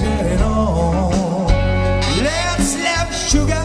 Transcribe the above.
getting on. Let's love sugar.